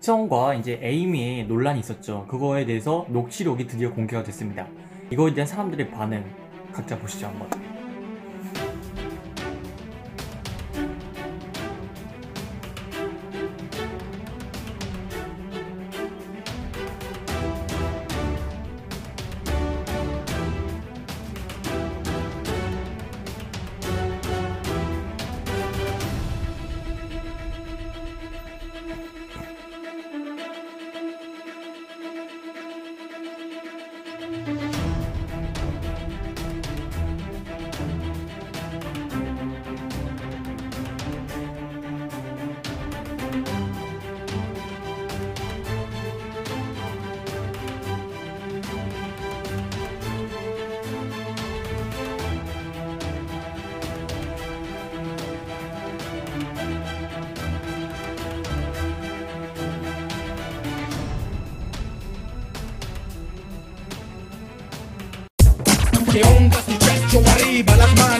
시성과 이제 에이미의 논란이 있었죠. 그거에 대해서 녹취록이 드디어 공개가 됐습니다. 이거에 대한 사람들의 반응 각자 보시죠 한번. ¿Qué onda? Tu arriba, las manos